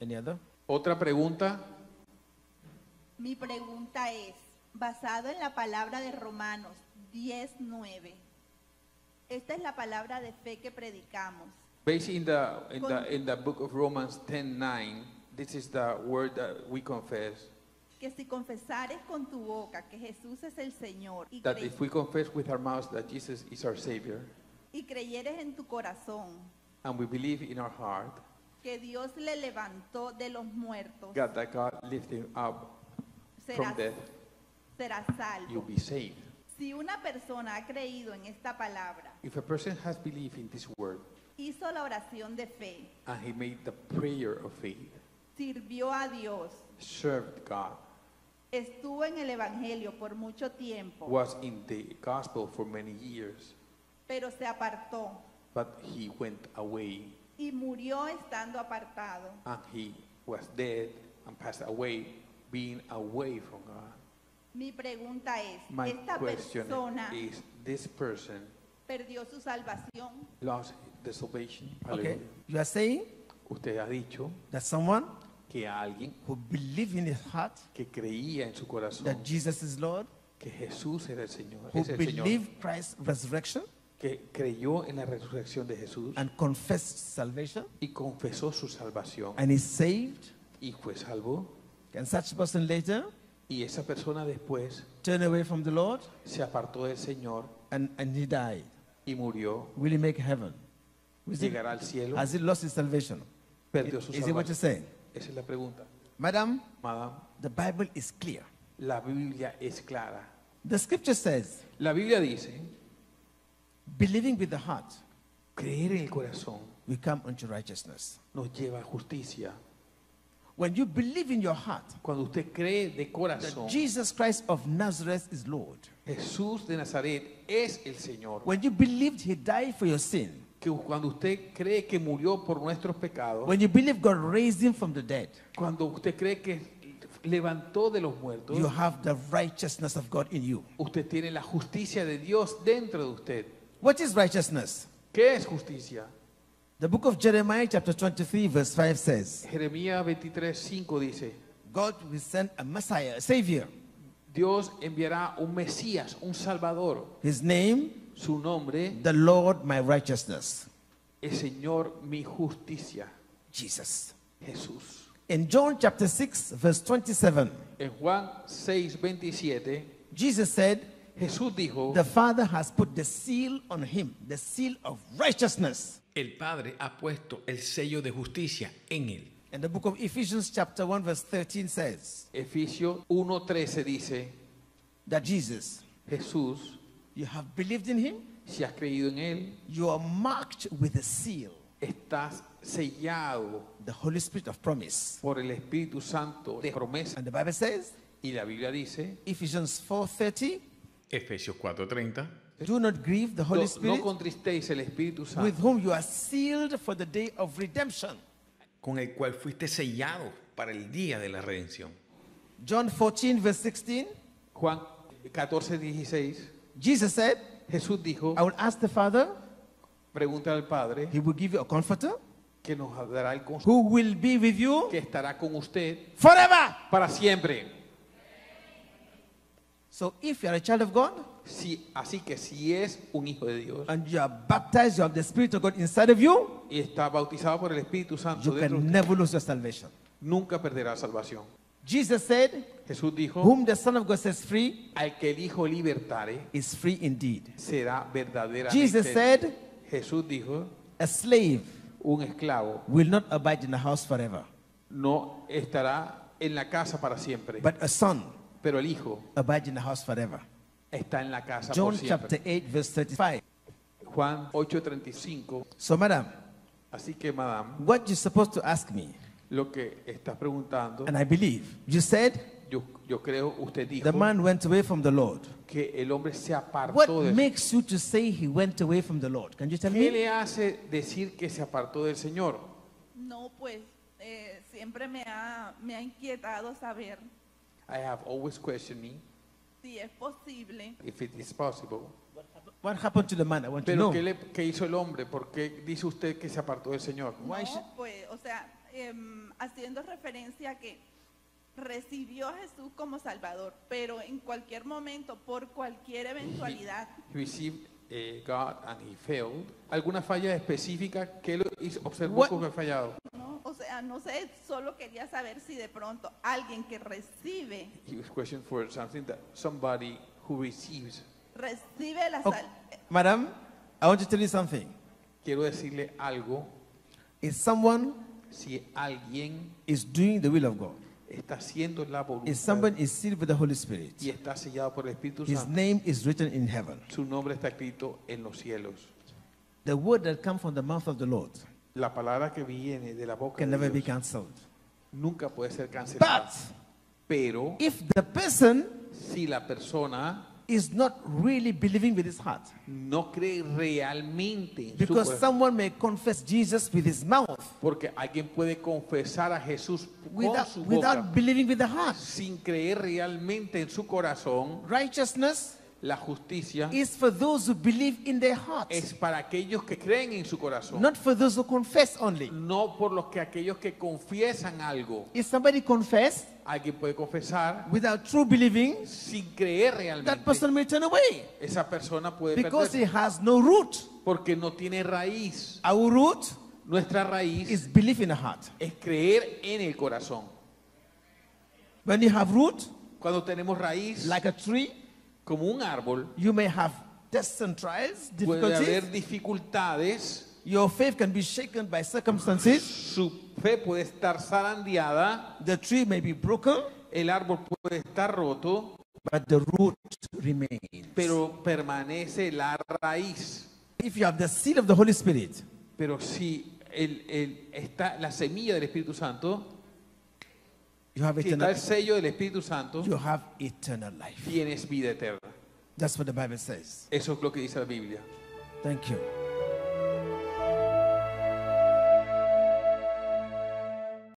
Any other? Otra pregunta. Mi pregunta es, basado en la palabra de Romanos 10:9. Esta es la palabra de fe que predicamos. Based in the in the in the book of Romans 10:9, this is the word that we confess Que si confesares con tu boca que Jesús es el Señor y, that if we confess with our mouths that Jesus is our savior y creyeres en tu corazón and we believe in our heart que Dios le levantó de los muertos, God that God lifted him up from serás, death, serás you'll salvo. be saved. Si una persona ha creído en esta palabra, If a person has believed in this word hizo la oración de fe, and he made the prayer of faith, sirvió a Dios, served God, estuvo en el Evangelio por mucho tiempo, was in the gospel for many years, pero se apartó but he went away y murió estando apartado. and he was dead and passed away, being away from God. Mi pregunta es, My ¿esta question persona is this person perdió su salvación? lost the salvation? Okay. Hallelujah. You are saying Usted ha dicho that someone que alguien who believes in his heart que creía en su corazón that Jesus is Lord, que Jesús era el Señor, who es el Señor, believe Christ's resurrection que creyó en la resurrección de Jesús and confessed salvation y confesó su salvación and is saved, y fue salvo. can such person later Y esa persona después turn away from the Lord se apartó del Señor and, and he died? y murió. Will he make heaven? Llegará al cielo. has he lost his salvation? Perdió su Is it what you're salvación. saying? Esa es la pregunta. Madam, Madame, the Bible is clear. la Biblia es clara. The scripture says, La Biblia dice, believing with the heart, creer en el corazón we come unto righteousness. nos lleva a justicia. When you believe in your heart Cuando usted cree de that corazón, Jesus Christ of Nazareth is Lord, Jesús de Nazaret es el Señor. when you believed he died for your sin, Que cuando usted cree que murió por nuestros pecados, when you believe God raised him from the dead, cuando usted cree que levantó de los muertos, you have the righteousness of God in you. usted tiene la justicia de Dios dentro de usted. What is righteousness? ¿Qué es justicia? The book of Jeremiah, chapter 23, verse 5 says, Jeremías 23, 5 dice, God will send a Messiah, a Savior. Dios enviará un Mesías, un Salvador. His name, Su nombre the Lord my righteousness. es Señor mi justicia, Jesus. Jesús. In John chapter 6, verse 27, En Juan 6, 27, Jesus said, Jesús dijo, The Father has put the seal on him, the seal of righteousness. El Padre ha puesto el sello de justicia en él. And the book of Ephesians, chapter 1, verse 13 says Efesios 1.13 dice, that Jesus, Jesús, you have believed in him, si has creído en Él, you are marked with a seal, estás sellado the Holy Spirit of promise. por el Espíritu Santo de promesa. And the Bible says, Y la Biblia dice, Ephesians 4:30, Efesios 4:30. do not grieve the no, Holy no Spirit contristéis el Espíritu with Santo, whom you are sealed for the day of redemption. con el cual fuiste sellado para el día de la redención. John 14, verse 16, Juan 14, 16, Jesus said, Jesús dijo, I will ask the Father, pregunta al Padre, He will give you a comforter que nos dará el consuelo, who will be with you que estará con usted forever. para siempre. So if you are a child of God Si, así que si es un hijo de Dios and you are baptized, you have the Spirit of God inside of you, y está bautizado por el Espíritu Santo, you dentro de can usted, never lose your salvation. nunca perderá salvación. Jesus said, Jesús dijo, Whom the Son of God sets free al que el Hijo libertare is free indeed. será verdaderamente. Jesus said, Jesús dijo, A slave un esclavo will not abide in the house forever, no estará en la casa para siempre, but a son pero el Hijo abide in the house forever. está en la casa John por siempre. chapter 8, verse 35. Juan 8:35. So, madam, Así que, madame, what you're supposed to ask me, lo que estás preguntando, and I believe, you said yo, yo creo, usted dijo the man went away from the Lord. que el hombre se What apartó de makes you to say he went away from the Lord? Can you tell ¿Qué me? le hace decir que se apartó del Señor? No, pues eh, siempre me ha, me ha inquietado saber I have always questioned me si es posible if it is possible. What happened to the man? I want to Pero know. ¿qué, le, qué hizo el hombre? ¿Por qué dice usted que se apartó del Señor? Why no, pues, o sea, em, haciendo referencia a que recibió a Jesús como Salvador, pero en cualquier momento, por cualquier eventualidad, He received eh, God and he failed. ¿Alguna falla específica que él hizo- observó What- como fallado? ¿No? O sea, no sé, solo quería saber si de pronto alguien que recibe, He was questioned for something that somebody who receives. recibe la Okay. sal- Madam, I want to tell you something. Quiero decirle algo. If someone Si alguien is doing the will of God, está haciendo la voluntad if someone is sealed with the Holy Spirit, y está sellado por el Espíritu his Santo, name is written in heaven. su nombre está escrito en los cielos. The word that comes from the mouth of the Lord La palabra que viene de la boca can de never be Dios cancelled. nunca puede ser cancelada. But Pero if the person si la persona is not really believing with his heart, no cree realmente en su because corazón, someone may confess Jesus with his mouth porque alguien puede confesar a Jesús con without, su boca without believing with the heart. sin creer realmente en su corazón, Righteousness la justicia is for those who believe in their heart, es para aquellos que creen en su corazón, not for those who confess only. no por los que aquellos que confiesan algo. If somebody confess Alguien puede confesar without true believing, sin creer that realmente. person may turn away Esa persona puede because he perderse has no root. porque no tiene raíz. Our root Nuestra raíz is belief in the heart. es creer en el corazón. When you have root, Cuando tenemos raíz, like a tree, como un árbol, you may have tests and trials, puede haber difficulties. dificultades, Your faith can be shaken by circumstances. su fe puede estar zarandeada, The tree may be broken, el árbol puede estar roto, but the root remains. pero permanece la raíz. If you have the seal of the Holy Spirit, Pero si el- el- está la semilla del Espíritu Santo, you have si está eternal, el sello del Espíritu Santo, you have eternal life. tienes vida eterna. That's what the Bible says. Eso es lo que dice la Biblia. Thank you.